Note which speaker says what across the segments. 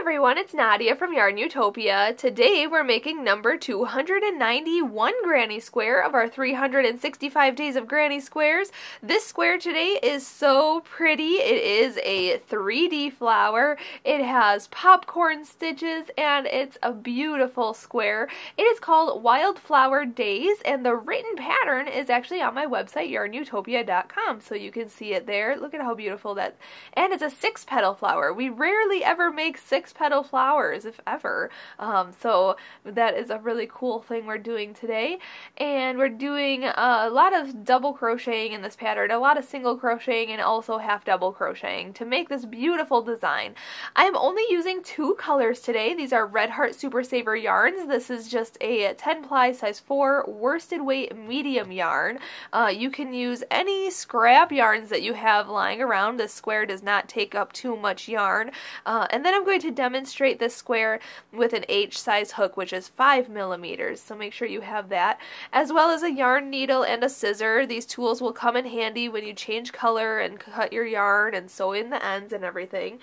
Speaker 1: everyone, it's Nadia from YARNutopia. Today we're making number 291 granny square of our 365 days of granny squares. This square today is so pretty. It is a 3D flower. It has popcorn stitches and it's a beautiful square. It is called Wildflower Days and the written pattern is actually on my website yarnutopia.com so you can see it there. Look at how beautiful that and it's a six petal flower. We rarely ever make six petal flowers, if ever. Um, so that is a really cool thing we're doing today. And we're doing a lot of double crocheting in this pattern, a lot of single crocheting and also half double crocheting to make this beautiful design. I'm only using two colors today. These are Red Heart Super Saver yarns. This is just a 10 ply size 4 worsted weight medium yarn. Uh, you can use any scrap yarns that you have lying around. This square does not take up too much yarn. Uh, and then I'm going to demonstrate this square with an H size hook which is 5 millimeters. So make sure you have that. As well as a yarn needle and a scissor. These tools will come in handy when you change color and cut your yarn and sew in the ends and everything.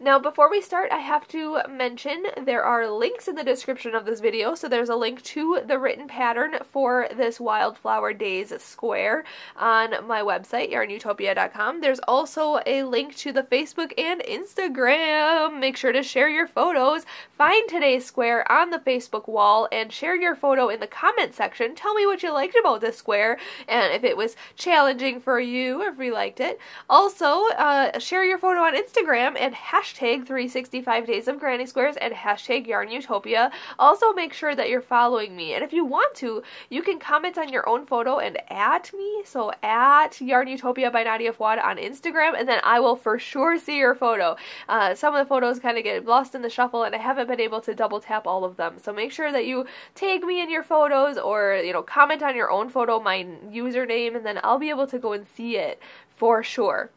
Speaker 1: Now before we start I have to mention there are links in the description of this video. So there's a link to the written pattern for this wildflower days square on my website yarnutopia.com there's also a link to the Facebook and Instagram. Make sure to share share your photos. Find today's square on the Facebook wall and share your photo in the comment section. Tell me what you liked about this square and if it was challenging for you, if you liked it. Also, uh, share your photo on Instagram and hashtag 365 Days of Granny Squares and hashtag YARNutopia. Also, make sure that you're following me. And if you want to, you can comment on your own photo and at me. So at YARNutopia by Nadia Fuad on Instagram, and then I will for sure see your photo. Uh, some of the photos kind of get lost in the shuffle and I haven't been able to double tap all of them. So make sure that you tag me in your photos or, you know, comment on your own photo, my username, and then I'll be able to go and see it for sure.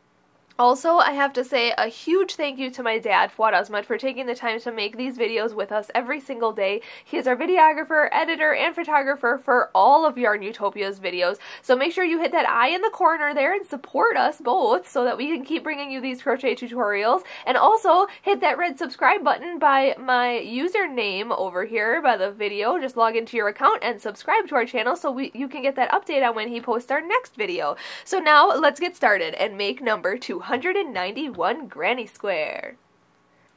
Speaker 1: Also, I have to say a huge thank you to my dad, Fuad Azmat, for taking the time to make these videos with us every single day. He is our videographer, editor, and photographer for all of YARNutopia's videos. So make sure you hit that eye in the corner there and support us both so that we can keep bringing you these crochet tutorials. And also hit that red subscribe button by my username over here by the video. Just log into your account and subscribe to our channel so we, you can get that update on when he posts our next video. So now let's get started and make number two 291 granny square.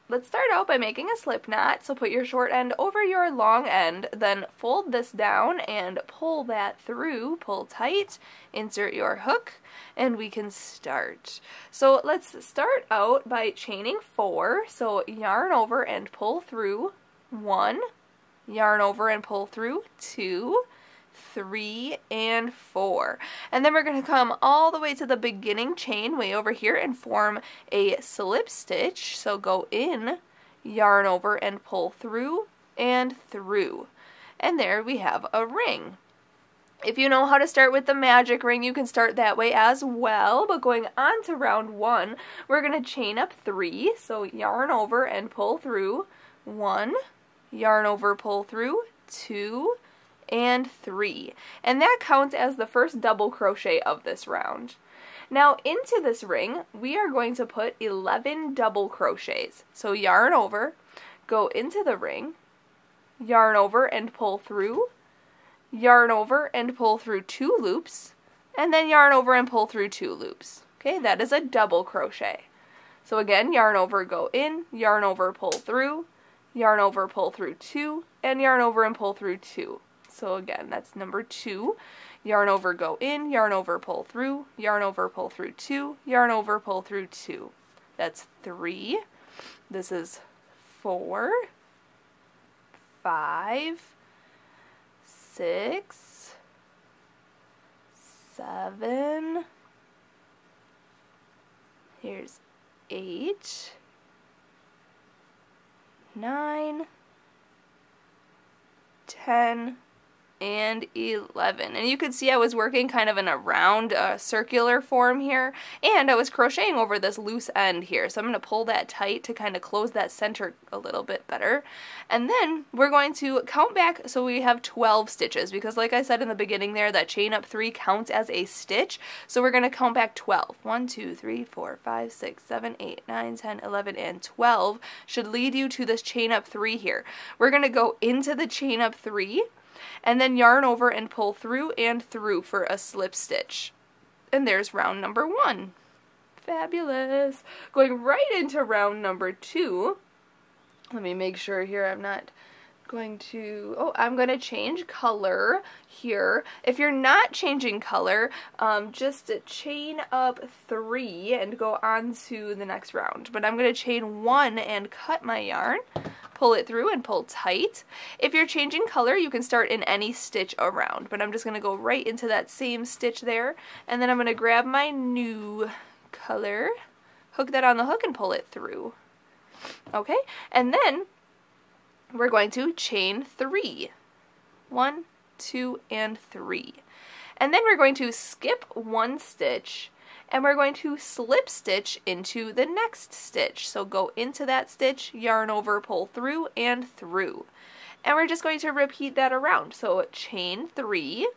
Speaker 1: Let's start out by making a slip knot. So put your short end over your long end, then fold this down and pull that through, pull tight, insert your hook, and we can start. So let's start out by chaining four. So yarn over and pull through one, yarn over and pull through two, three, and four. And then we're going to come all the way to the beginning chain way over here and form a slip stitch. So go in, yarn over and pull through and through. And there we have a ring. If you know how to start with the magic ring, you can start that way as well. But going on to round one, we're going to chain up three. So yarn over and pull through. One, yarn over, pull through. Two, and three. And that counts as the first double crochet of this round. Now into this ring, we are going to put 11 double crochets. So yarn over, go into the ring, yarn over and pull through, yarn over and pull through two loops, and then yarn over and pull through two loops. Okay, that is a double crochet. So again, yarn over, go in, yarn over, pull through, yarn over, pull through two, and yarn over and pull through two. So again, that's number two. Yarn over, go in, yarn over, pull through, yarn over, pull through two, yarn over, pull through two. That's three. This is four, five, six, seven, here's eight, nine, ten, and 11. And you can see I was working kind of in a round uh, circular form here, and I was crocheting over this loose end here. So I'm going to pull that tight to kind of close that center a little bit better. And then we're going to count back so we have 12 stitches, because like I said in the beginning there, that chain up 3 counts as a stitch. So we're going to count back 12. 1, 2, 3, 4, 5, 6, 7, 8, 9, 10, 11, and 12 should lead you to this chain up 3 here. We're going to go into the chain up 3 and then yarn over and pull through and through for a slip stitch. And there's round number one. Fabulous. Going right into round number two. Let me make sure here I'm not going to, oh, I'm going to change color here. If you're not changing color, um, just chain up three and go on to the next round. But I'm going to chain one and cut my yarn pull it through and pull tight. If you're changing color, you can start in any stitch around, but I'm just going to go right into that same stitch there, and then I'm going to grab my new color, hook that on the hook and pull it through. Okay, and then we're going to chain three. One, two, and three. And then we're going to skip one stitch and we're going to slip stitch into the next stitch. So go into that stitch, yarn over, pull through, and through. And we're just going to repeat that around. So chain three,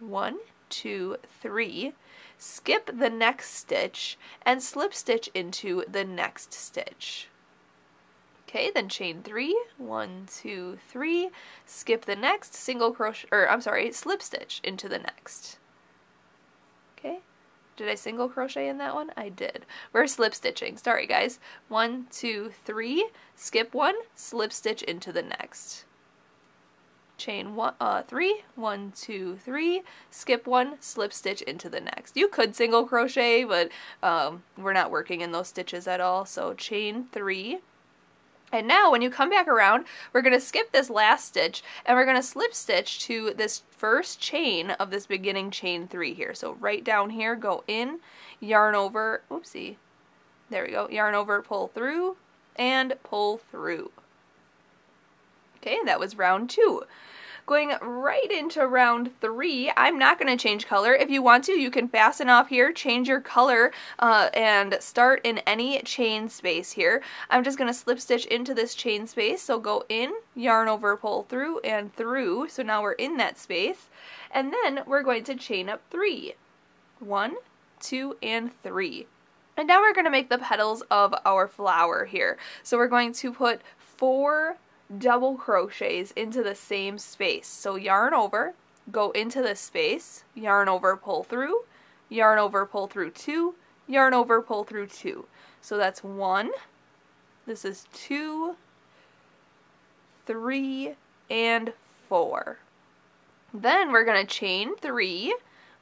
Speaker 1: one, two, three, skip the next stitch, and slip stitch into the next stitch. Okay, then chain three, one, two, three, skip the next, single crochet, or I'm sorry, slip stitch into the next. Okay, did I single crochet in that one? I did. We're slip stitching. Sorry, guys. One, two, three, skip one, slip stitch into the next. Chain one, uh, three, one, two, three, skip one, slip stitch into the next. You could single crochet, but um, we're not working in those stitches at all. So chain three, and now when you come back around, we're going to skip this last stitch and we're going to slip stitch to this first chain of this beginning chain three here. So right down here, go in, yarn over, oopsie, there we go, yarn over, pull through, and pull through. Okay, that was round two. Going right into round three, I'm not going to change color. If you want to, you can fasten off here, change your color, uh, and start in any chain space here. I'm just going to slip stitch into this chain space, so go in, yarn over, pull through, and through. So now we're in that space. And then we're going to chain up three. One, two, and three. And now we're going to make the petals of our flower here. So we're going to put four double crochets into the same space. So yarn over, go into the space, yarn over, pull through, yarn over, pull through two, yarn over, pull through two. So that's one, this is two, three, and four. Then we're going to chain three,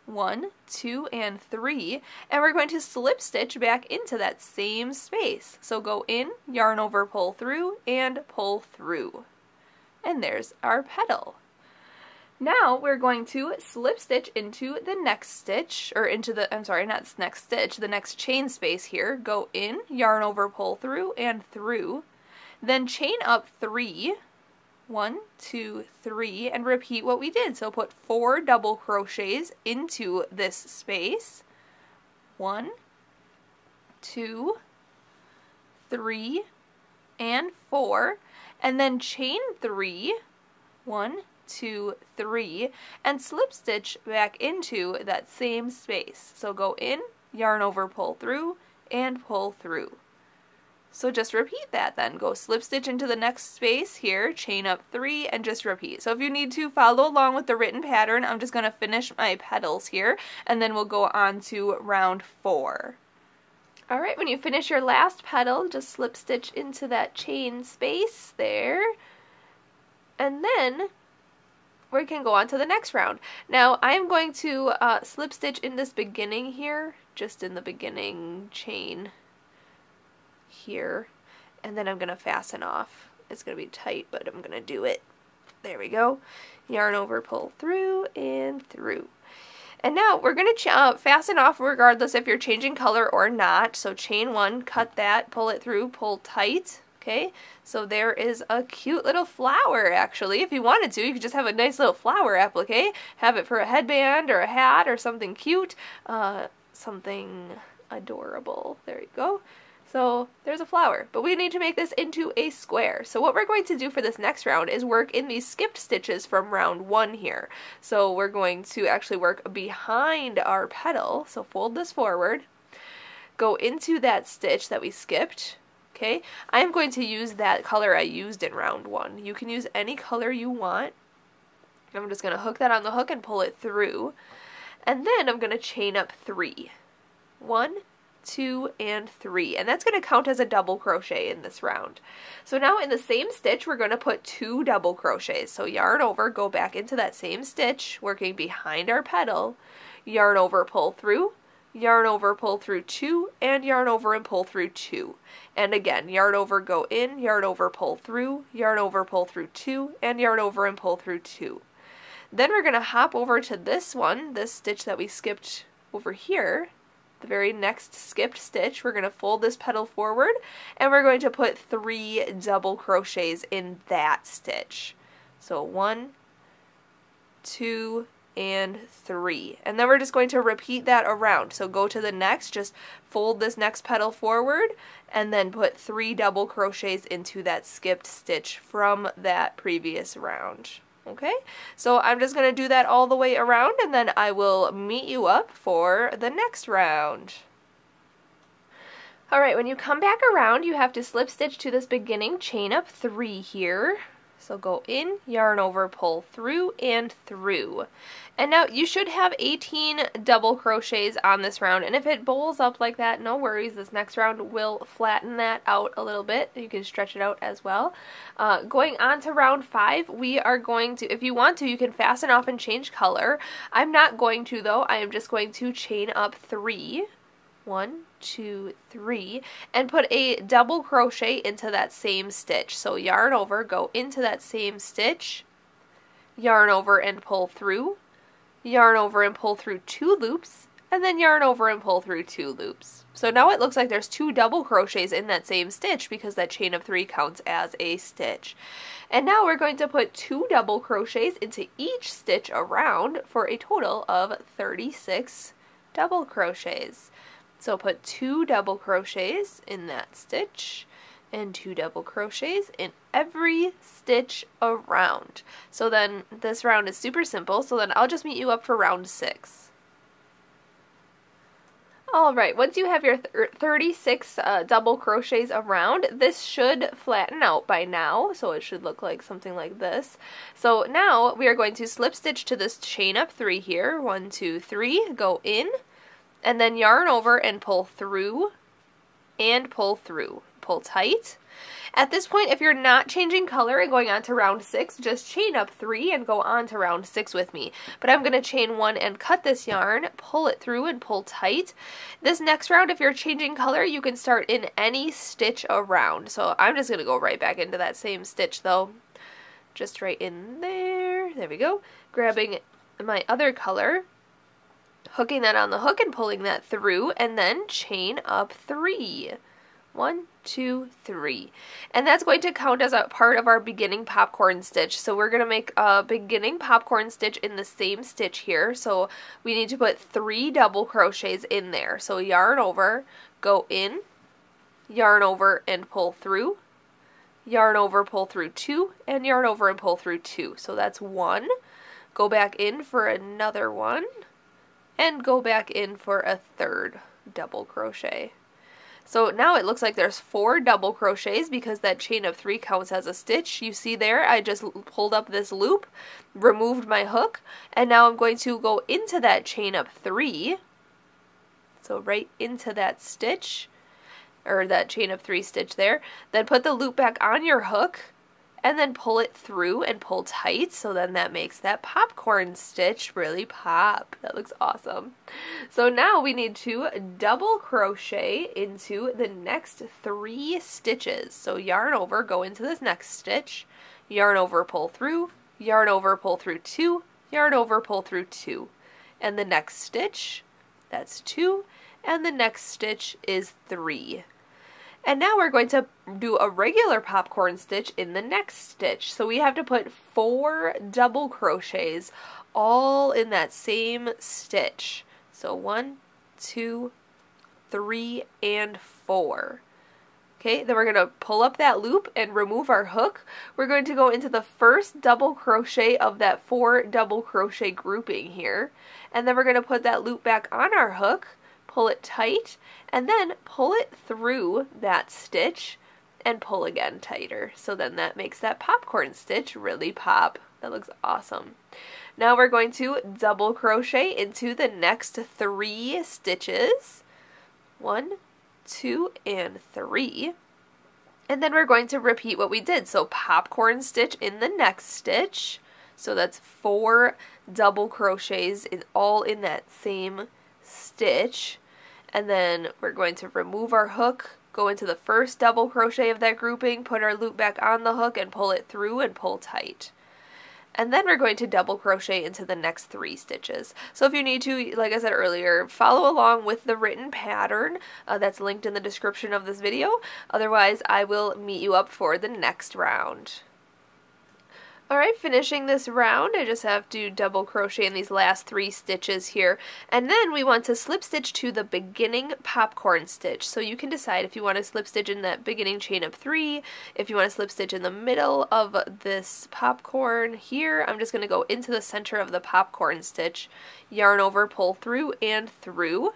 Speaker 1: one, two, and three, and we're going to slip stitch back into that same space. So go in, yarn over, pull through, and pull through. And there's our petal. Now we're going to slip stitch into the next stitch, or into the, I'm sorry, not next stitch, the next chain space here. Go in, yarn over, pull through, and through. Then chain up three, one, two, three, and repeat what we did. So put four double crochets into this space. One, two, three, and four, and then chain three, one, two, three, and slip stitch back into that same space. So go in, yarn over, pull through, and pull through. So just repeat that then. Go slip stitch into the next space here, chain up three, and just repeat. So if you need to follow along with the written pattern, I'm just going to finish my petals here, and then we'll go on to round four. Alright, when you finish your last petal, just slip stitch into that chain space there. And then we can go on to the next round. Now, I'm going to uh, slip stitch in this beginning here, just in the beginning chain here and then I'm going to fasten off. It's going to be tight, but I'm going to do it. There we go. Yarn over, pull through, and through. And now we're going to uh, fasten off regardless if you're changing color or not. So chain one, cut that, pull it through, pull tight. Okay, so there is a cute little flower actually. If you wanted to, you could just have a nice little flower applique. Have it for a headband or a hat or something cute. Uh, something adorable. There you go. So there's a flower, but we need to make this into a square. So what we're going to do for this next round is work in these skipped stitches from round one here. So we're going to actually work behind our petal. So fold this forward, go into that stitch that we skipped, okay? I'm going to use that color I used in round one. You can use any color you want. I'm just going to hook that on the hook and pull it through. And then I'm going to chain up three. One, two, and three. And that's going to count as a double crochet in this round. So now in the same stitch, we're going to put two double crochets. So yarn over, go back into that same stitch, working behind our petal, yarn over, pull through, yarn over, pull through two, and yarn over and pull through two. And again, yarn over, go in, yarn over, pull through, yarn over, pull through two, and yarn over and pull through two. Then we're going to hop over to this one, this stitch that we skipped over here, the very next skipped stitch, we're going to fold this petal forward and we're going to put three double crochets in that stitch. So one, two, and three. And then we're just going to repeat that around. So go to the next, just fold this next petal forward and then put three double crochets into that skipped stitch from that previous round. Okay, so I'm just to do that all the way around and then I will meet you up for the next round. Alright, when you come back around, you have to slip stitch to this beginning chain up three here. So go in, yarn over, pull through and through. And now you should have 18 double crochets on this round. And if it bowls up like that, no worries. This next round will flatten that out a little bit. You can stretch it out as well. Uh, going on to round five, we are going to, if you want to, you can fasten off and change color. I'm not going to though. I am just going to chain up three. One, two, three, and put a double crochet into that same stitch. So yarn over, go into that same stitch, yarn over and pull through, yarn over and pull through two loops, and then yarn over and pull through two loops. So now it looks like there's two double crochets in that same stitch because that chain of three counts as a stitch. And now we're going to put two double crochets into each stitch around for a total of 36 double crochets. So put two double crochets in that stitch and two double crochets in every stitch around. So then this round is super simple, so then I'll just meet you up for round six. Alright, once you have your th 36 uh, double crochets around, this should flatten out by now, so it should look like something like this. So now we are going to slip stitch to this chain up three here, one, two, three, go in, and then yarn over and pull through and pull through. Pull tight. At this point, if you're not changing color and going on to round six, just chain up three and go on to round six with me. But I'm going to chain one and cut this yarn, pull it through and pull tight. This next round, if you're changing color, you can start in any stitch around. So I'm just going to go right back into that same stitch though. Just right in there. There we go. Grabbing my other color hooking that on the hook and pulling that through and then chain up three. One, two, three. And that's going to count as a part of our beginning popcorn stitch. So we're going to make a beginning popcorn stitch in the same stitch here. So we need to put three double crochets in there. So yarn over, go in, yarn over and pull through, yarn over, pull through two, and yarn over and pull through two. So that's one. Go back in for another one and go back in for a third double crochet. So now it looks like there's four double crochets because that chain of three counts as a stitch. You see there, I just pulled up this loop, removed my hook, and now I'm going to go into that chain of three. So right into that stitch, or that chain of three stitch there. Then put the loop back on your hook and then pull it through and pull tight so then that makes that popcorn stitch really pop. That looks awesome. So now we need to double crochet into the next three stitches. So yarn over, go into this next stitch, yarn over, pull through, yarn over, pull through two, yarn over, pull through two. And the next stitch, that's two, and the next stitch is three. And now we're going to do a regular popcorn stitch in the next stitch. So we have to put four double crochets all in that same stitch. So one, two, three, and four. Okay, then we're going to pull up that loop and remove our hook. We're going to go into the first double crochet of that four double crochet grouping here. And then we're going to put that loop back on our hook, pull it tight, and then pull it through that stitch and pull again tighter. So then that makes that popcorn stitch really pop. That looks awesome. Now we're going to double crochet into the next three stitches. One, two, and three. And then we're going to repeat what we did. So popcorn stitch in the next stitch. So that's four double crochets in all in that same stitch. And then we're going to remove our hook, go into the first double crochet of that grouping, put our loop back on the hook and pull it through and pull tight and then we're going to double crochet into the next three stitches. So if you need to, like I said earlier, follow along with the written pattern uh, that's linked in the description of this video. Otherwise, I will meet you up for the next round. Alright, finishing this round, I just have to double crochet in these last three stitches here. And then we want to slip stitch to the beginning popcorn stitch. So you can decide if you want to slip stitch in that beginning chain of three, if you want to slip stitch in the middle of this popcorn here. I'm just going to go into the center of the popcorn stitch, yarn over, pull through and through.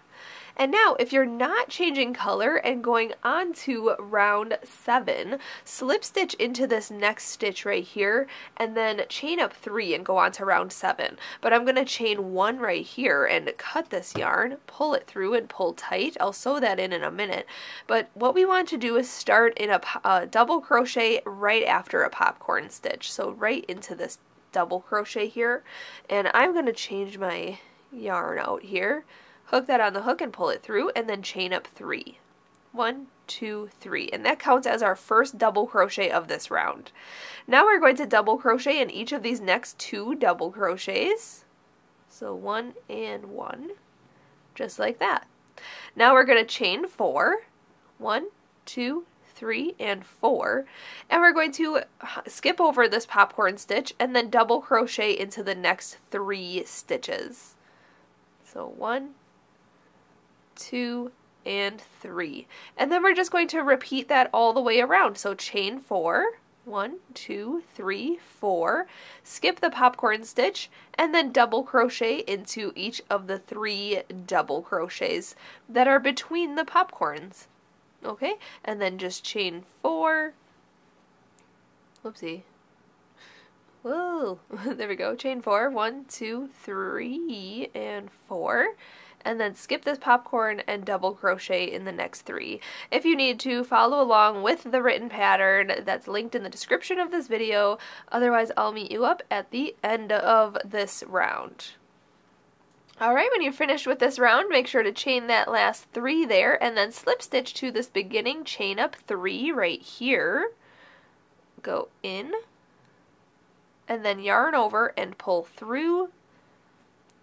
Speaker 1: And now, if you're not changing color and going on to round seven, slip stitch into this next stitch right here, and then chain up three and go on to round seven. But I'm going to chain one right here and cut this yarn, pull it through and pull tight. I'll sew that in in a minute. But what we want to do is start in a, a uh, double crochet right after a popcorn stitch. So right into this double crochet here. And I'm going to change my yarn out here Hook that on the hook and pull it through and then chain up three. One, two, three. And that counts as our first double crochet of this round. Now we're going to double crochet in each of these next two double crochets. So one and one, just like that. Now we're going to chain four. One, two, three, and four. And we're going to skip over this popcorn stitch and then double crochet into the next three stitches. So one, two, and three. And then we're just going to repeat that all the way around. So chain four, one, two, three, four, skip the popcorn stitch, and then double crochet into each of the three double crochets that are between the popcorns. Okay, and then just chain four, whoopsie, whoa, there we go, chain four, one, two, three, and four and then skip this popcorn and double crochet in the next three. If you need to, follow along with the written pattern that's linked in the description of this video. Otherwise, I'll meet you up at the end of this round. Alright, when you're finished with this round, make sure to chain that last three there and then slip stitch to this beginning chain up three right here. Go in and then yarn over and pull through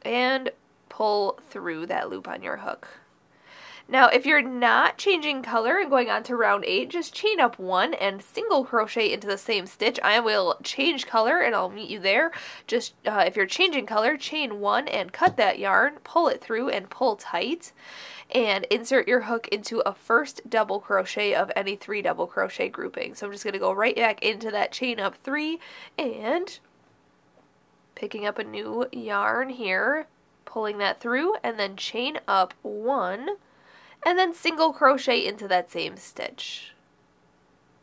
Speaker 1: and pull through that loop on your hook. Now, if you're not changing color and going on to round 8, just chain up one and single crochet into the same stitch. I will change color and I'll meet you there. Just uh, if you're changing color, chain one and cut that yarn, pull it through and pull tight. And insert your hook into a first double crochet of any three double crochet grouping. So I'm just going to go right back into that chain up three and picking up a new yarn here pulling that through and then chain up one and then single crochet into that same stitch.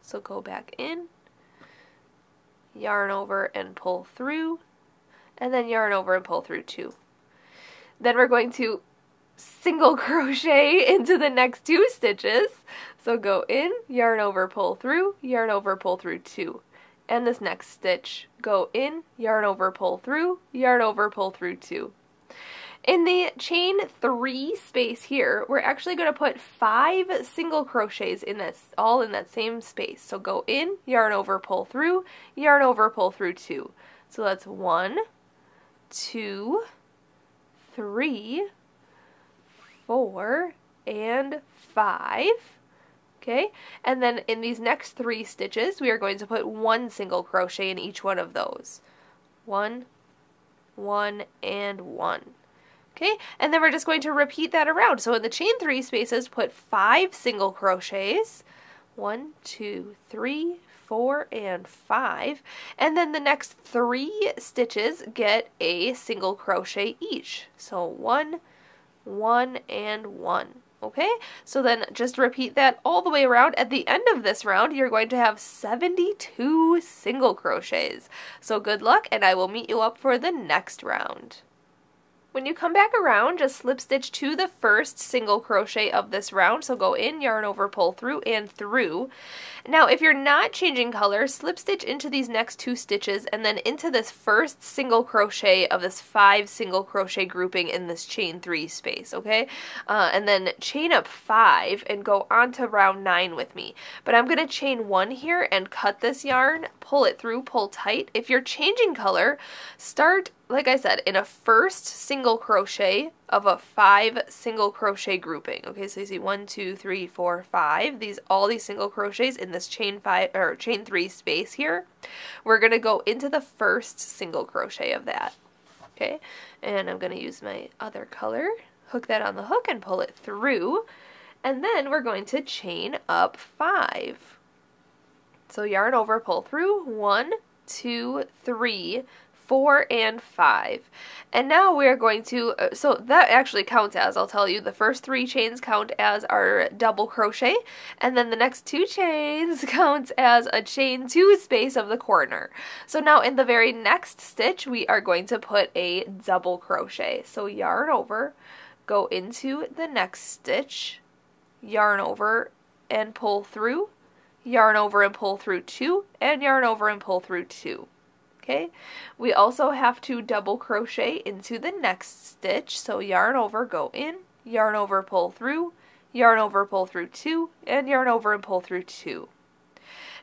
Speaker 1: So go back in, yarn over and pull through, and then yarn over and pull through two. Then we're going to single crochet into the next two stitches. So go in, yarn over, pull through, yarn over, pull through two. And this next stitch, go in, yarn over, pull through, yarn over, pull through two. In the chain three space here, we're actually going to put five single crochets in this, all in that same space. So go in, yarn over, pull through, yarn over, pull through two. So that's one, two, three, four, and five. Okay, and then in these next three stitches, we are going to put one single crochet in each one of those. One, one, and one. Okay, and then we're just going to repeat that around. So in the chain three spaces, put five single crochets. One, two, three, four, and five. And then the next three stitches get a single crochet each. So one, one, and one. Okay, so then just repeat that all the way around. At the end of this round, you're going to have 72 single crochets. So good luck, and I will meet you up for the next round. When you come back around, just slip stitch to the first single crochet of this round. So go in, yarn over, pull through, and through. Now, if you're not changing color, slip stitch into these next two stitches and then into this first single crochet of this five single crochet grouping in this chain three space, okay? Uh, and then chain up five and go on to round nine with me. But I'm going to chain one here and cut this yarn, pull it through, pull tight. If you're changing color, start like I said, in a first single crochet of a five single crochet grouping. Okay, so you see one, two, three, four, five. These all these single crochets in this chain five or chain three space here. We're gonna go into the first single crochet of that. Okay, and I'm gonna use my other color, hook that on the hook and pull it through, and then we're going to chain up five. So yarn over, pull through, one, two, three, four, and 5. And now we are going to, uh, so that actually counts as, I'll tell you, the first three chains count as our double crochet, and then the next two chains counts as a chain two space of the corner. So now in the very next stitch, we are going to put a double crochet. So yarn over, go into the next stitch, yarn over and pull through, yarn over and pull through two, and yarn over and pull through two okay? We also have to double crochet into the next stitch, so yarn over, go in, yarn over, pull through, yarn over, pull through two, and yarn over and pull through two.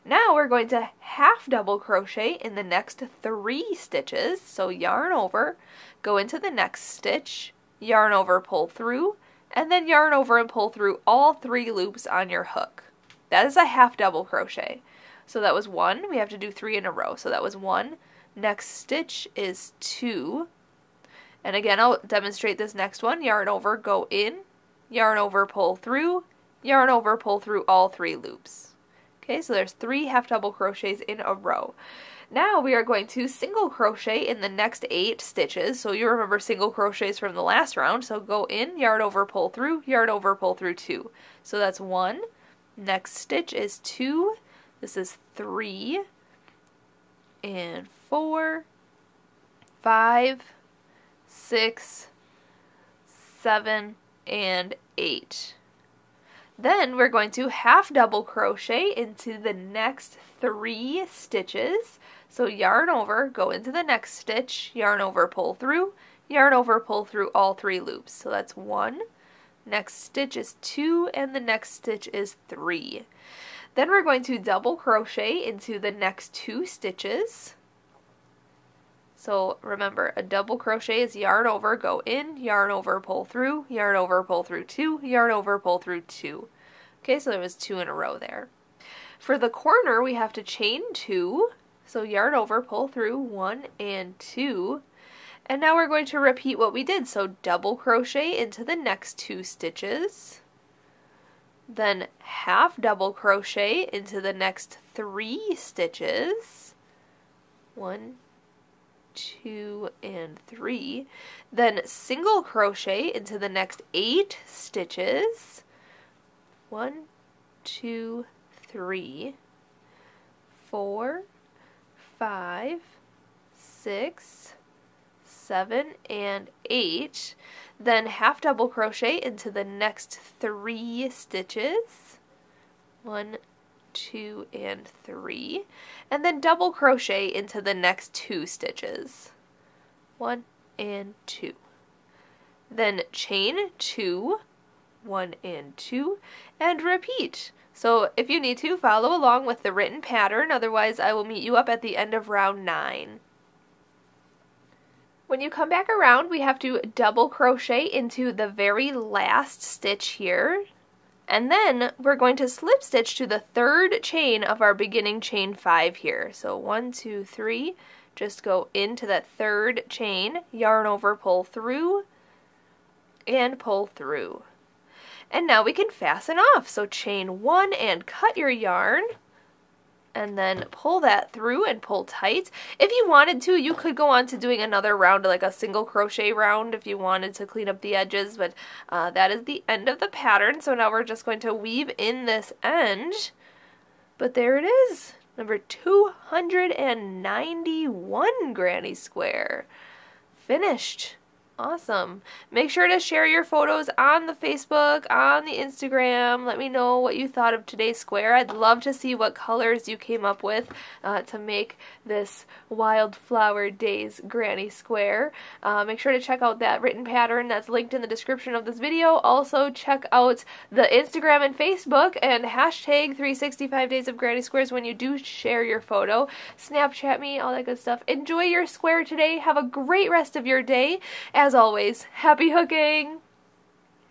Speaker 1: Now we're going to half double crochet in the next three stitches, so yarn over, go into the next stitch, yarn over, pull through, and then yarn over and pull through all three loops on your hook. That is a half double crochet. So that was one, we have to do three in a row. So that was one, Next stitch is two. And again, I'll demonstrate this next one. Yarn over, go in, yarn over, pull through, yarn over, pull through all three loops. Okay, so there's three half double crochets in a row. Now we are going to single crochet in the next eight stitches. So you remember single crochets from the last round. So go in, yarn over, pull through, yarn over, pull through two. So that's one. Next stitch is two. This is three and four, five, six, seven, and eight. Then we're going to half double crochet into the next three stitches. So yarn over, go into the next stitch, yarn over, pull through, yarn over, pull through all three loops. So that's one, next stitch is two, and the next stitch is three. Then we're going to double crochet into the next two stitches. So remember, a double crochet is yarn over, go in, yarn over, pull through, yarn over, pull through two, yarn over, pull through two. Okay, so there was two in a row there. For the corner, we have to chain two. So yarn over, pull through one and two. And now we're going to repeat what we did. So double crochet into the next two stitches. Then half double crochet into the next three stitches. One, two, and three. Then single crochet into the next eight stitches. One, two, three, four, five, six, seven, and eight. Then half double crochet into the next three stitches. One, two, and three. And then double crochet into the next two stitches. One and two. Then chain two, one and two, and repeat. So if you need to, follow along with the written pattern, otherwise I will meet you up at the end of round nine. When you come back around, we have to double crochet into the very last stitch here And then we're going to slip stitch to the third chain of our beginning chain five here. So one, two, three, just go into that third chain, yarn over, pull through, and pull through. And now we can fasten off. So chain one and cut your yarn and then pull that through and pull tight. If you wanted to, you could go on to doing another round, like a single crochet round if you wanted to clean up the edges, but uh, that is the end of the pattern. So now we're just going to weave in this end, but there it is, number 291 granny square. Finished. Awesome. Make sure to share your photos on the Facebook, on the Instagram. Let me know what you thought of today's square. I'd love to see what colors you came up with uh, to make this Wildflower Days Granny Square. Uh, make sure to check out that written pattern that's linked in the description of this video. Also, check out the Instagram and Facebook and hashtag 365 Days of Granny Squares when you do share your photo. Snapchat me, all that good stuff. Enjoy your square today. Have a great rest of your day. As always, happy hooking!